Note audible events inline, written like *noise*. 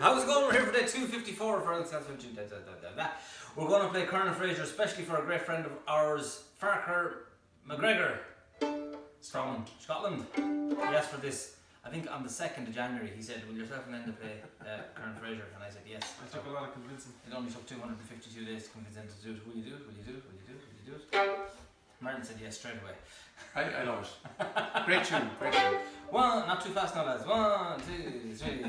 How's it going? We're here for day 254 for Alex Castle. We're going to play Colonel Fraser, especially for a great friend of ours, Farquhar MacGregor from Scotland. He asked for this, I think on the 2nd of January. He said, Will yourself and Enda play uh, Colonel Fraser? And I said, Yes. It took a lot of convincing. It only took 252 days to convince him to do it. Will you do it? Will you do it? Will you do it? Will you do it? Martin said yes straight away. I, I love it. Great tune, great tune. *laughs* One, not too fast now, lads. One, two, three.